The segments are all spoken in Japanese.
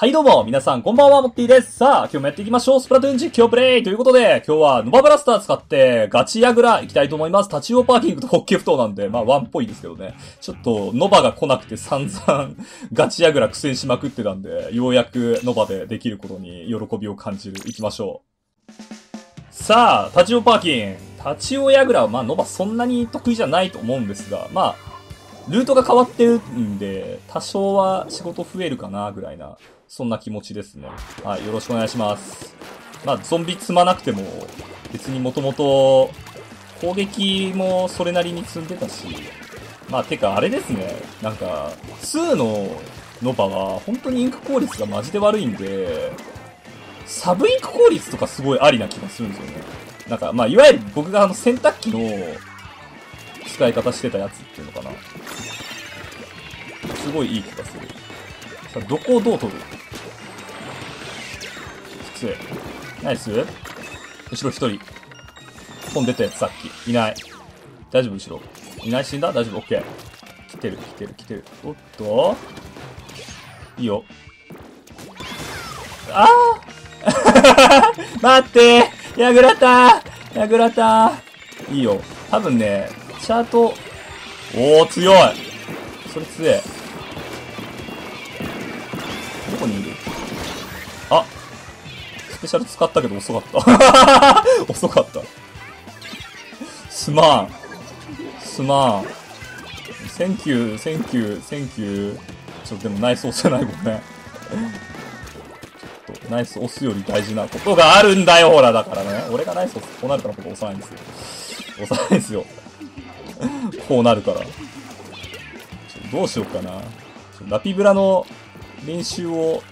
はいどうも、皆さんこんばんは、モッティです。さあ、今日もやっていきましょう。スプラトゥーン実況プレイということで、今日はノバブラスター使ってガチヤグラ行きたいと思います。タチウオパーキングとホッケふ頭なんで、まあワンっぽいですけどね。ちょっと、ノバが来なくて散々 ガチヤグラ苦戦しまくってたんで、ようやくノバでできることに喜びを感じる。行きましょう。さあ、タチウオパーキン。タチウオヤグラは、まあノバそんなに得意じゃないと思うんですが、まあ、ルートが変わってるんで、多少は仕事増えるかな、ぐらいな。そんな気持ちですね。はい、よろしくお願いします。まあ、ゾンビ積まなくても、別にもともと、攻撃もそれなりに積んでたし、まあ、てかあれですね、なんか、2のノバは、本当にインク効率がマジで悪いんで、サブインク効率とかすごいありな気がするんですよね。なんか、まあ、いわゆる僕があの洗濯機の使い方してたやつっていうのかな。すごいいい気がする。さあ、どこをどう取る？きつい。ナイス後ろ一人。飛んでたやつさっき。いない。大丈夫後ろ。いない死んだ？大丈夫オッケー。来てる来てる来てる。おっといいよ。ああ 待ってヤグラタヤグラタいいよ。多分ね、チャート、おー強いそれ強え。どこにいる？あペシャル使ったけど遅かった。遅かった。すまん。すまん。センキュー、センキュー、センキュー。ちょっとでもナイス押せないごめん。ちょっとナイス押すより大事なことがあるんだよ、ほら、だからね。俺がナイス押す、こうなるから僕押さないんですよ。押さないんですよ。こうなるから。ちょどうしようかな。ラピブラの練習を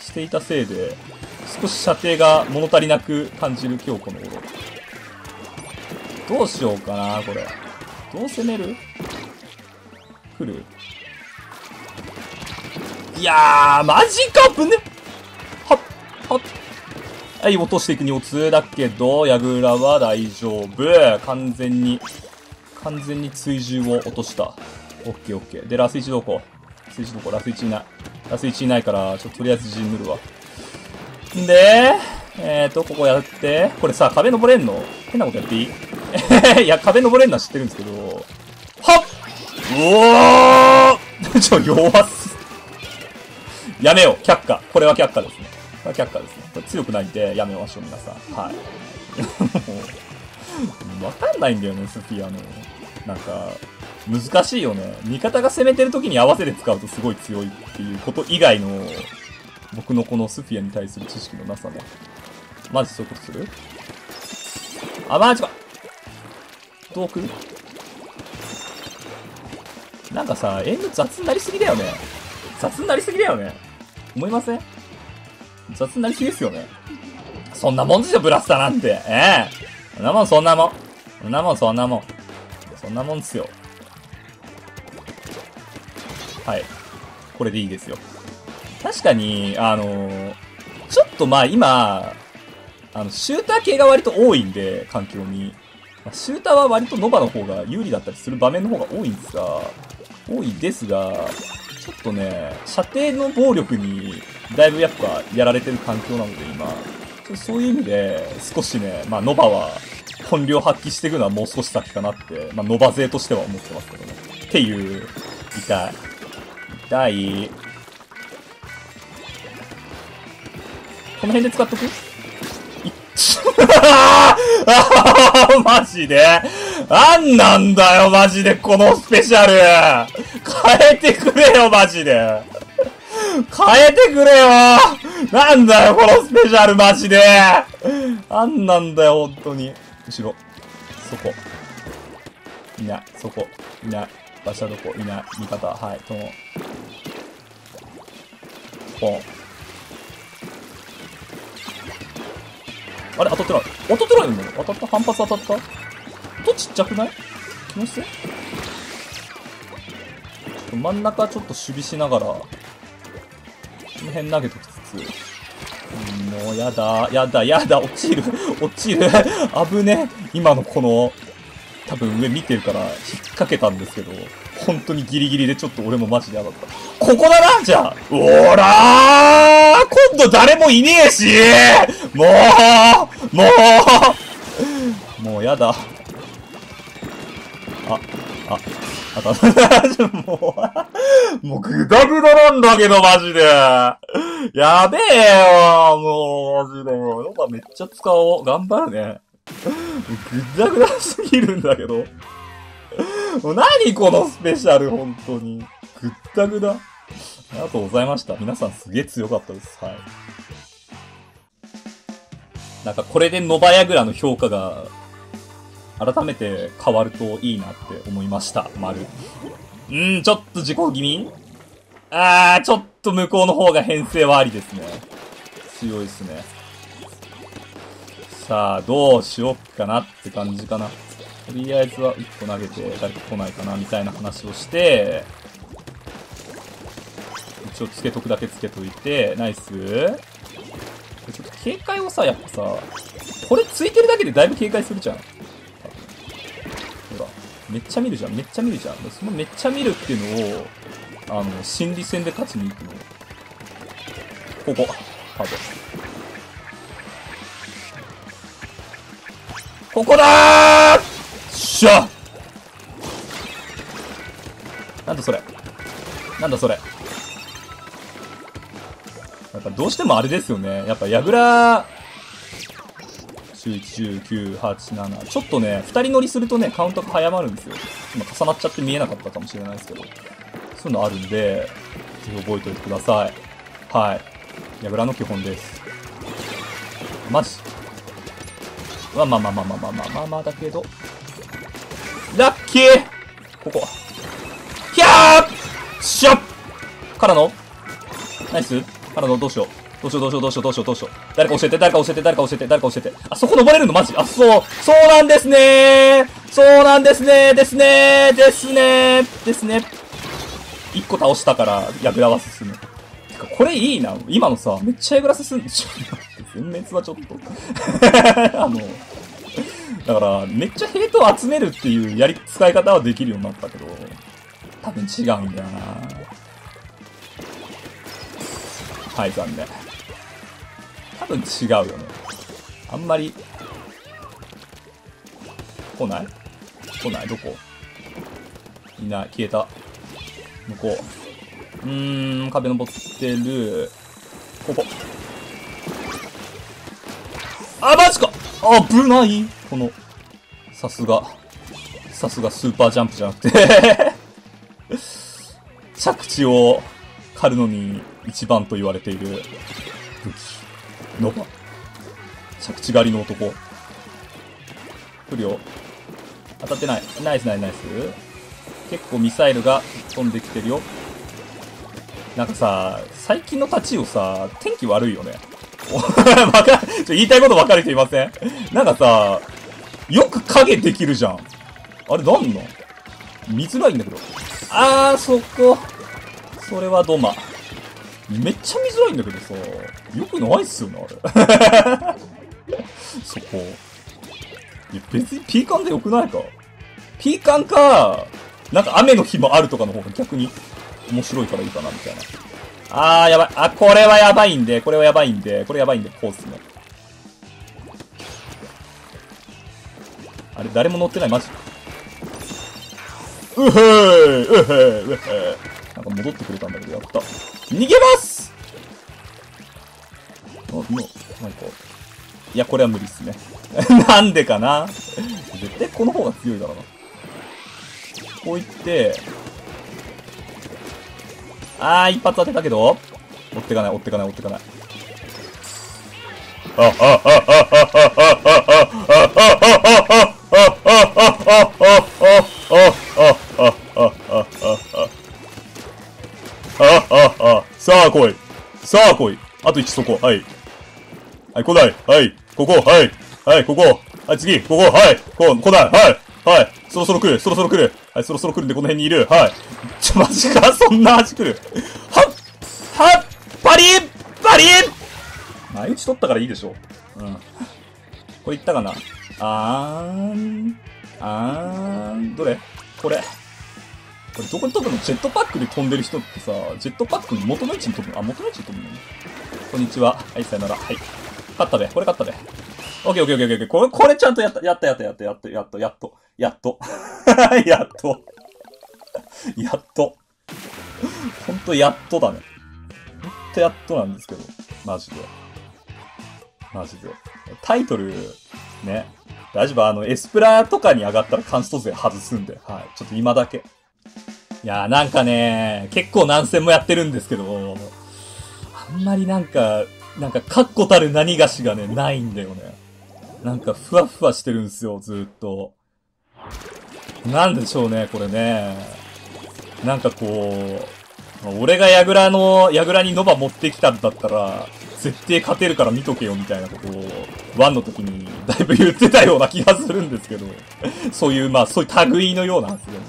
していたせいで、少し射程が物足りなく感じる今日この頃。どうしようかな、これ。どう攻める？来る？いやー、マジかぶねはっ、はっ。はい、落としていくにおつだけど、ヤグラは大丈夫。完全に、完全に追従を落とした。オッケーオッケー。で、ラス1どこ？ラス1どこ？ラス1いない。ラス1いないから、ちょっととりあえず陣塗るわ。んで、えーと、ここやって、これさ、壁登れんの？変なことやっていい？いや、壁登れんのは知ってるんですけど、はっうおー ちょ、弱っす。やめよう、却下。これは却下ですね。これは却下ですね。これ強くないんで、やめましょう、皆さん。はい。わかんないんだよね、スフィアの。なんか、難しいよね。味方が攻めてる時に合わせて使うとすごい強いっていうこと以外の、僕のこのスフィアに対する知識のなさね。マジそういうことする？あ、マジかどう来るなんかさ、エンド雑になりすぎだよね。雑になりすぎだよね。思いません？雑になりすぎですよね。そんなもんですよ、ブラスターなんて。ええそんなもん、そんなもん。そんなもん、そんなもん。そんなもんですよ。はい。これでいいですよ。確かに、あのちょっとまあ今、あの、シューター系が割と多いんで、環境に。まシューターは割とノバの方が有利だったりする場面の方が多いんですが、多いですが、ちょっとね、射程の暴力に、だいぶやっぱやられてる環境なので今、そういう意味で、少しね、まあノバは、本領発揮していくのはもう少し先かなって、まあノバ勢としては思ってますけどね。っていう、痛い。痛い。この辺で使っとく？あ マジで？あんなんだよ、マジで、このスペシャル変えてくれよ、マジで変えてくれよなんだよ、このスペシャル、マジであんなんだよ、本当に。後ろ。そこ。いない、そこ。いない。場所どこいない。味方。はい、トン。ポン。あれ当たってない。当たってないの当たった？反発当たった？音ちっちゃくない？気のせい？ちょっと真ん中ちょっと守備しながら、この辺投げときつつ、んもうやだ、やだ、やだ、落ちる、落ちる、危ね。今のこの、多分上見てるから引っ掛けたんですけど、本当にギリギリでちょっと俺もマジでやだった。ここだなじゃあ。おらーンド誰もいねえしもうもうもうやだ。あ、あ、あた、もう、もうぐだぐだなんだけど、マジで。やべえよ、もう、マジで。やっぱめっちゃ使おう。頑張るね。ぐだぐだすぎるんだけど。もう何このスペシャル、本当に。ぐったぐだ。ありがとうございました。皆さんすげえ強かったです。はい。なんかこれでノバヤグラの評価が改めて変わるといいなって思いました。丸。うーん、ちょっと事故気味？あー、ちょっと向こうの方が編成はありですね。強いですね。さあ、どうしよっかなって感じかな。とりあえずは1個投げて誰か来ないかなみたいな話をして、一応つけとくだけつけといて、ナイス。ちょっと警戒をさ、やっぱさ、これついてるだけでだいぶ警戒するじゃん。ほらめっちゃ見るじゃん。めっちゃ見るじゃん。そのめっちゃ見るっていうのを、あの、心理戦で勝ちに行くの。ここ。カード。ここだーしゃなんだそれ。なんだそれ。ぱどうしてもあれですよね。やっぱ、矢倉11、19、8、7。ちょっとね、2人乗りするとね、カウントが早まるんですよ。今重なっちゃって見えなかったかもしれないですけど。そういうのあるんで、ぜひ覚えておいてください。はい。ヤグラの基本です。マジまあまあまあまあまあまあまあまあまあだけど。ラッキーここ。ひゃーしゃっからのナイスからのどうしよう。どうしようどうしようどうしようどうしようどうしよう。誰か教えて、誰か教えて、誰か教えて、誰か教えて。あ、そこ登れるの？マジ？あ、そう。そうなんですねそうなんですねですねですねですね。一個倒したから、ヤグラは進む。てか、これいいな。今のさ、めっちゃヤグラ進んでしょ。全滅はちょっと あの、だから、めっちゃヘイトを集めるっていうやり、使い方はできるようになったけど、多分違うんだよなはい、残念。多分違うよね。あんまり、来ない？来ない？どこ？いない。消えた。向こう。うーん、壁登ってる。ここ。あ、マジか危ないこの、さすが。さすがスーパージャンプじゃなくて 着地を狩るのに一番と言われている武器。ノバ。着地狩りの男。来るよ。当たってない。ナイスナイスナイス。結構ミサイルが飛んできてるよ。なんかさ、最近の立ちをさ、天気悪いよね。わか、ちょ、言いたいこと分かる人いません？なんかさ、よく影できるじゃん。あれなんの？見づらいんだけど。あー、そこ。それはドマ。めっちゃ見づらいんだけどさ、よくないっすよね、あれ。そこ。いや、別にピーカンでよくないかピーカンか、なんか雨の日もあるとかの方が逆に面白いからいいかな、みたいな。あー、やばい。あ、これはやばいんで、これはやばいんで、これやばいんで、こうっすね。あれ、誰も乗ってない、マジうへーうへーうへーなんか戻ってくれたんだけど、やった。逃げますあ、もう、なんか、いや、これは無理っすね。なんでかな？絶対この方が強いだろうな。こういって、あー、一発当てたけど、追ってかない、追ってかない、追ってかない。あ、あ、あ、あ、あ、あ、あ、あ、あ、あ、あ、あ、あ、あ、来い。さあ来い。あと1そこ。はい。はい、来ない。はい。ここ。はい。はい、ここ。はい、次。ここ。はい。こう、来ない。はい。はい。そろそろ来る。そろそろ来る。はい、そろそろ来るんでこの辺にいる。はい。ちょ、マジか そんな味来る。はっはっパリッパリッ前打ち取ったからいいでしょ。うん。これいったかなあーん。あーん。どれ？これ？これどこに飛ぶのジェットパックで飛んでる人ってさ、ジェットパックの元の位置に飛ぶの？あ、元の位置に飛ぶのこんにちは。はい、さよなら。はい。勝ったべ。これ勝ったべ。オッケーオッケーオッケーオッケー。これ、これちゃんとやった。やったやったやったやったやっと、やっと、やっと。やっと。やっと。ほんとやっとだね。ほんとやっとなんですけど。マジで。マジで。タイトル、ね。大丈夫？あの、エスプラとかに上がったら関東勢外すんで。はい。ちょっと今だけ。いやーなんかね、結構何戦もやってるんですけど、あんまりなんか、なんか確固たる何がしがね、ないんだよね。なんかふわふわしてるんすよ、ずっと。なんでしょうね、これね。なんかこう、俺がヤグラの、ヤグラにノバ持ってきたんだったら、絶対勝てるから見とけよみたいなことを、ワンの時にだいぶ言ってたような気がするんですけど、そういう、まあ、そういう類のような発言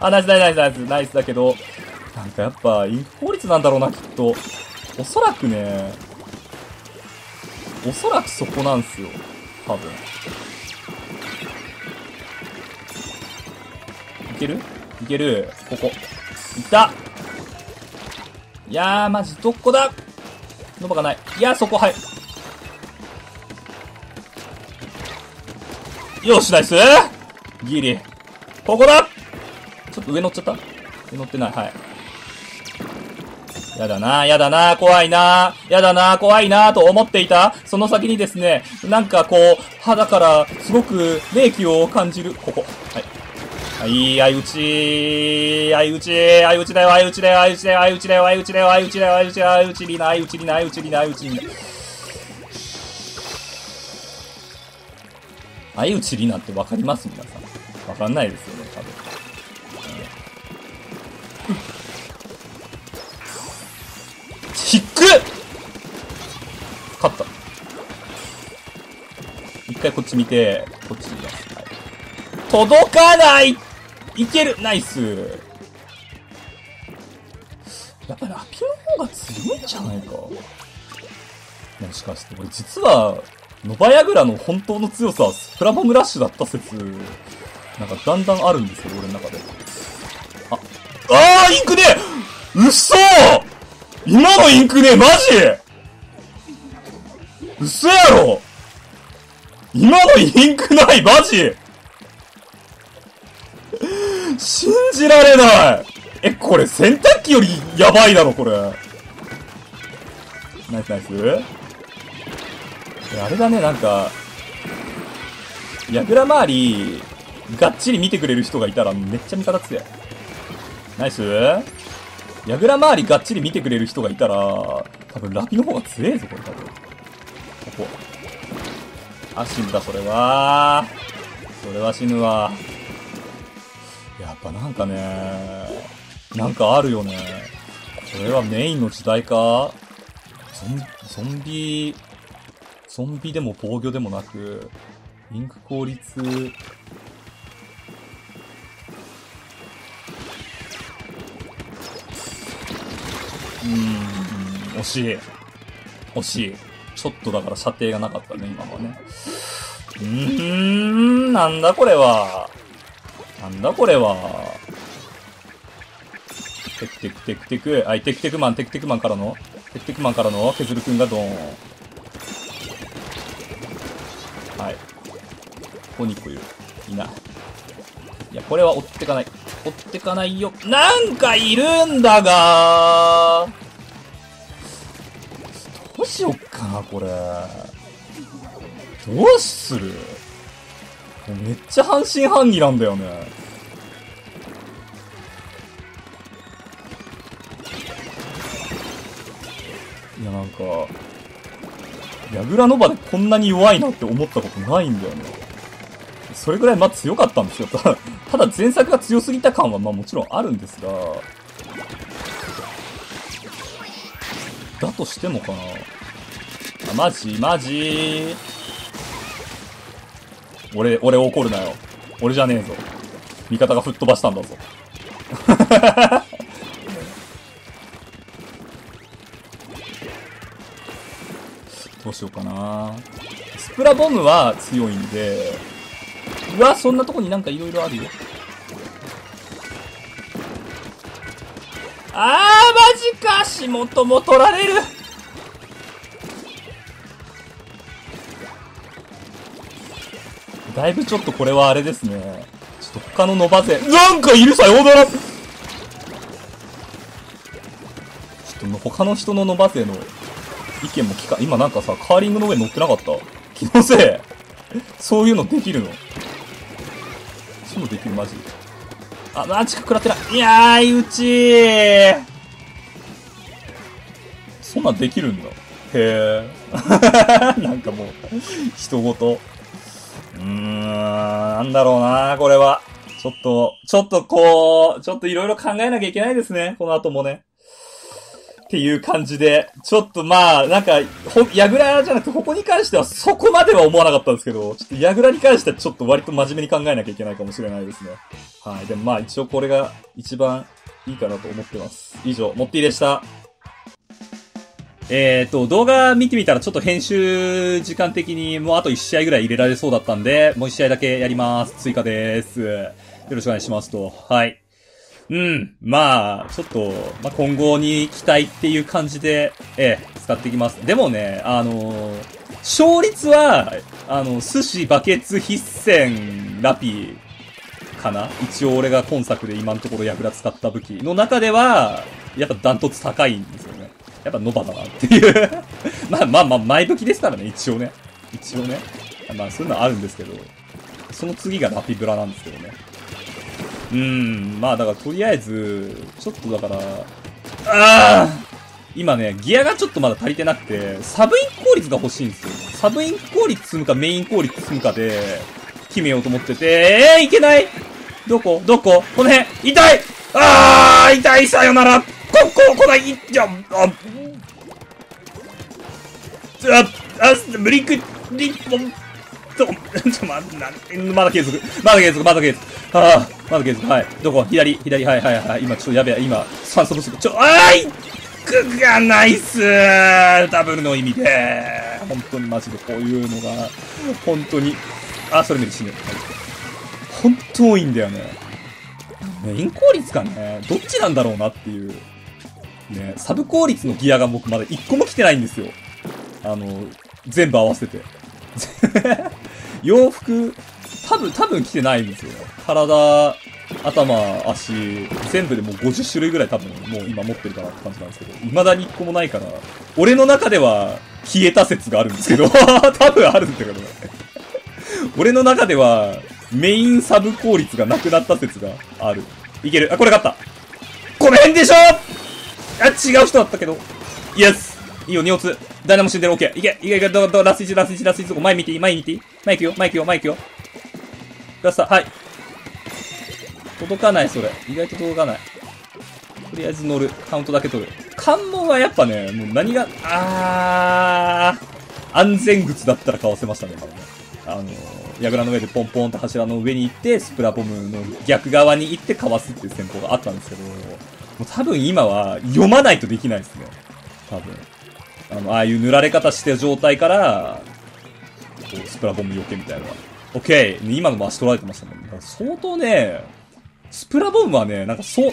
あ、ナイスナイスナイスナイスだけど、なんかやっぱ、インク効率なんだろうな、きっと。おそらくね、おそらくそこなんすよ。多分。いける？いけるここ。いったいやー、マジ、どこだノバがない。いや、そこ、はい。よし、ナイスギリ。ここだちょっと上乗っちゃった？上乗ってない、はい。やだな、やだな、怖いな、やだな、怖いな、と思っていた。その先にですね、なんかこう、肌からすごく冷気を感じる。ここ。はい。い、相打ち相打ち相打ちだよ、相打ちだよ、相打ちだよ、相打ちだよ、相打ちだよ、相打ちだよ、相打ちだよ、相打ちにな、相打ちにな、相打ちにな、相打ちにな。相打ちになってわかります皆さん。わかんないですよね、多分。ひっく勝った。一回こっち見て、こっち見ます。届かないいける。ナイス。やっぱラピの方が強いんじゃないか。もしかして、俺実は、ノバヤグラの本当の強さはスプラボムラッシュだった説、なんかだんだんあるんですよ、俺の中で。あ、あーインクね嘘！今のインクねマジ！嘘やろ！今のインクないマジ！信じられないえ、これ洗濯機よりやばいだろ、これ。ナイスナイスあれだね、なんか、ヤグラ周り、がっちり見てくれる人がいたらめっちゃ味方強い。ナイスヤグラ周りがっちり見てくれる人がいたら、多分ラピの方が強えぞ、これ多分。ここ。あ、死んだ、それは。それは死ぬわ。ぱなんかね、なんかあるよね。これはメインの時代か？ゾン、ゾンビ、ゾンビでも防御でもなく、インク効率、うーん、惜しい。惜しい。ちょっとだから射程がなかったね、今はね。うーん、なんだこれは。なんだこれは。テクテクテクテク。はい、テクテクマン、テクテクマンからのテクテクマンからのケズルくんがドーン。はい。ここに1個いる。いない。いや、これは追ってかない。追ってかないよ。なんかいるんだがどうしよっかな、これ。どうする？めっちゃ半信半疑なんだよね。いや、なんか、ヤグラノバでこんなに弱いなって思ったことないんだよね。それぐらいまあ強かったんですよ。ただ、前作が強すぎた感はまあもちろんあるんですが、だとしてもかな。あ、マジマジ俺、俺怒るなよ。俺じゃねえぞ。味方が吹っ飛ばしたんだぞ。どうしようかなスプラボムは強いんで、うわ、そんなとこになんか色々あるよ。あー、マジか足元も取られるだいぶちょっとこれはあれですね。ちょっと他の伸ばせ、なんかいるさようならちょっと他の人の伸ばせの意見も聞か、今なんかさ、カーリングの上乗ってなかった？気のせい。そういうのできるの？そういうのできるマジあ、マジか食らってない。いやー、うちー。そんなできるんだ。へえ。なんかもう、人ごと。うーん、なんだろうな、これは。ちょっと、ちょっとこう、ちょっといろいろ考えなきゃいけないですね。この後もね。っていう感じで、ちょっとまあ、なんか、ほ、ヤグラじゃなくて、ここに関してはそこまでは思わなかったんですけど、ちょっとヤグラに関してはちょっと割と真面目に考えなきゃいけないかもしれないですね。はい。でもまあ一応これが一番いいかなと思ってます。以上、モッティでした。えっ、ー、と、動画見てみたらちょっと編集時間的にもうあと1試合ぐらい入れられそうだったんで、もう1試合だけやります。追加です。よろしくお願いしますと。はい。うん。まあ、ちょっと、まあ、今後に期待っていう感じで、ええ、使っていきます。でもね、あのー、勝率は、あの、寿司、バケツ、必戦、ラピーかな一応俺が今作で今のところ役立使った武器の中では、やっぱダントツ高いんですよね。やっぱノバだなっていう。まあまあまあ、前武器ですからね、一応ね。一応ね。まあそういうのはあるんですけど、その次がラピブラなんですけどね。うーん、まあだからとりあえず、ちょっとだから、ああ今ね、ギアがちょっとまだ足りてなくて、サブイン効率が欲しいんですよ。サブイン効率積むかメイン効率積むかで、決めようと思ってて、えー、いけない！どこ？どこ？この辺！痛い！あー！痛い！さよなら！ここ来ないじゃあ、あ、あ、あ、ブリック、リッポン、と、ちょ、ま、な、まだ継続。まだ継続、まだ継続。はあ、まだ継続。はい。どこ左、左、はい、はい、はい。今、ちょっとやべえ、今、酸素不足。ちょ、あーいくがないっすダブルの意味で。本当にマジでこういうのが、本当に。あ、それ目で死ぬ。はい。本当多いんだよね。メイン効率かね、どっちなんだろうなっていう。ね、サブ効率のギアが僕まだ1個も来てないんですよ。あの、全部合わせて。洋服、多分、多分着てないんですよ。体、頭、足、全部でもう50種類ぐらい多分もう今持ってるかなって感じなんですけど、未だに1個もないから、俺の中では消えた説があるんですけど、多分あるんだけどね。俺の中では、メインサブ効率がなくなった説がある。いける。あ、これ勝った。この辺でしょあ、違う人だったけど。イエスいいよ、2つ。誰も死んでる、オッケー。いけ、いけ、いけ、ど、ど、ラス1、ラス1、ラス1、前見ていい前見ていい前行くよ、前行くよ、前行くよ。ラスタ、はい。届かない、それ。意外と届かない。とりあえず乗る。カウントだけ取る。関門はやっぱね、もう何が、あー、安全靴だったら買わせましたね、多分ね。あのー、櫓の上でポンポンと柱の上に行って、スプラボムの逆側に行ってかわすっていう戦法があったんですけど、もう多分今は読まないとできないですね。多分。あの、ああいう塗られ方してる状態から、こう、スプラボム避けみたいなのが。オッケー今のも足取られてましたもん、ね。相当ね、スプラボムはね、なんかそう、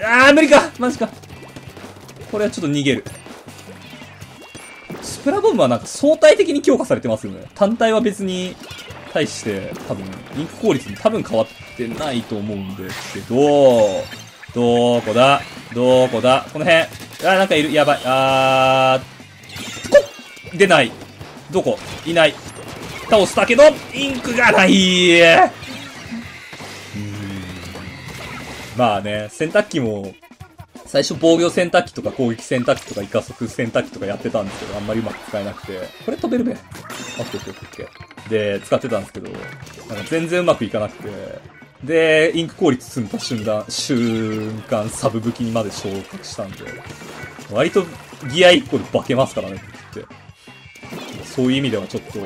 あー、無理かマジか。これはちょっと逃げる。スプラボムはなんか相対的に強化されてますよね。単体は別に対して多分、インク効率に多分変わってないと思うんですけど、どこだ？どこだ？この辺。あ、なんかいる。やばい。あー。こ出ない。どこ？いない。倒したけど、インクがないまあね、洗濯機も、最初防御洗濯機とか攻撃洗濯機とかイカ速洗濯機とかやってたんですけど、あんまりうまく使えなくて、これ飛べるべ。オッケーオッケーオッケー。で、使ってたんですけど、なんか全然うまくいかなくて、で、インク効率積んだ瞬間、瞬間、サブ武器にまで昇格したんで、割とギア1個で化けますからね、って。そういう意味ではちょっと、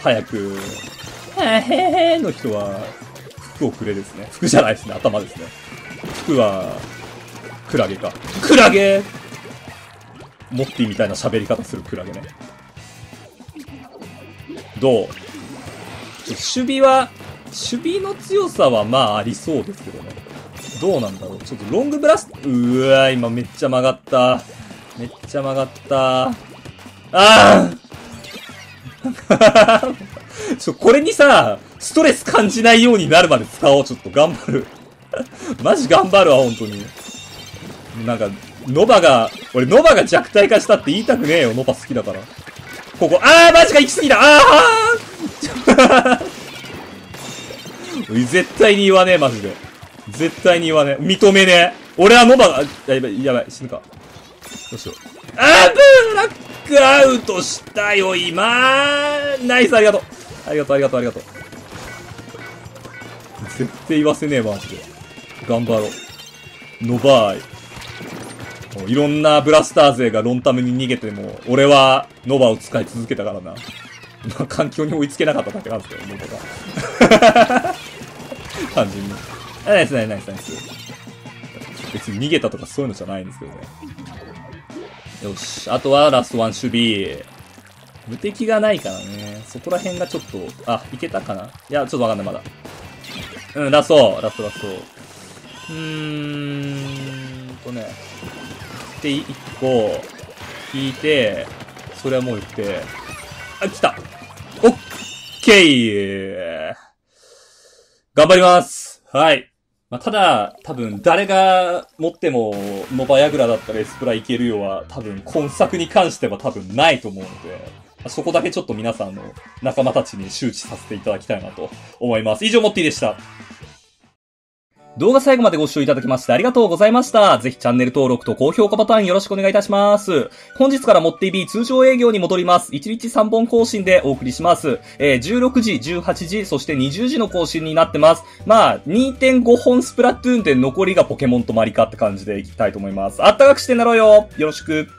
早く、へへへの人は、服をくれですね。服じゃないですね、頭ですね。服は、クラゲか。クラゲモッティみたいな喋り方するクラゲね。どう?守備は、守備の強さはまあありそうですけどね。どうなんだろう。ちょっとロングブラスト、うわー今めっちゃ曲がった。めっちゃ曲がった。ああ ちょ、これにさ、ストレス感じないようになるまで使おう。ちょっと頑張る。マジ頑張るわ、本当に。なんか、ノバが、俺ノバが弱体化したって言いたくねえよ、ノバ好きだから。ここ、あーマジか行き過ぎたあー絶対に言わねえ、マジで。絶対に言わねえ。認めねえ。俺はノバが、やばい、やばい、死ぬか。どうしよう。あーブーラックアウトしたよ、今ナイス、ありがとう。ありがとう、ありがとう、ありがとう。絶対言わせねえ、マジで。頑張ろう。ノバーイ。いろんなブラスター勢がロンタムに逃げても、俺はノバを使い続けたからな。まあ、環境に追いつけなかっただけなんですけど、ノバが。単純に。ナイスナイスナイスナイス。別に逃げたとかそういうのじゃないんですけどね。よし。あとはラストワン守備。無敵がないからね。そこら辺がちょっと、あ、いけたかな？いや、ちょっとわかんない、まだ。うん、ラスト、ラスト、ラスト。うーんとね。で、一個、引いて、それはもう言って、あ、来たオッケー頑張りますはい。まあ、ただ、多分、誰が持っても、ノバヤグラだったらエスプラいけるようは、多分、今作に関しては多分ないと思うので、そこだけちょっと皆さんの仲間たちに周知させていただきたいなと思います。以上、モッティでした。動画最後までご視聴いただきましてありがとうございました。ぜひチャンネル登録と高評価ボタンよろしくお願いいたします。本日からも TV 通常営業に戻ります。1日3本更新でお送りします。えー、16時、18時、そして20時の更新になってます。まあ、2.5本スプラトゥーンで残りがポケモンとマリカって感じでいきたいと思います。あったかくしてなろうよよろしく。